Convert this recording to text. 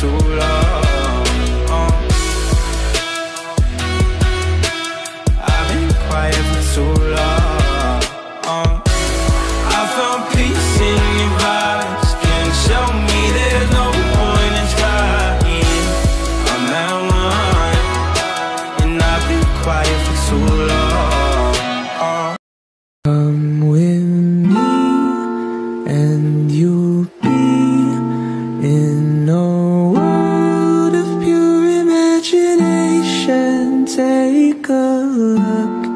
Too long. I've been quiet for too long. I found peace in your vibes. Can't show me there's no point in trying. I'm at one, and I've been quiet for too long. Come with me, and take a look.